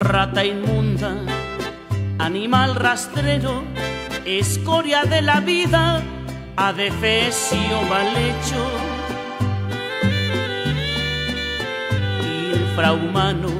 Rata inmunda, animal rastrero, escoria de la vida, adefesio mal hecho. Infrahumano,